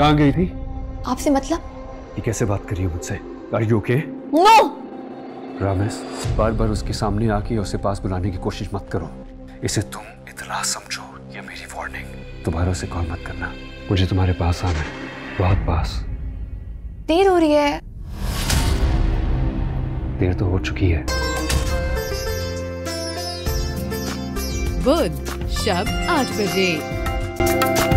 कहाँ गई थी? आपसे मतलब? ये कैसे बात करिए मुझसे? Are you okay no Ramesh बार बार उसके सामने आके उसे पास बुलाने की कोशिश मत करो। इसे तुम इतला समझो ये मेरी वार्निंग दोबारा उसे कॉल मत करना। मुझे तुम्हारे पास आना है। बहुत पास। देर हो रही है। देर तो हो चुकी है। बुध शब आठ बजे।